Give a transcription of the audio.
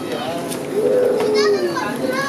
Yeah.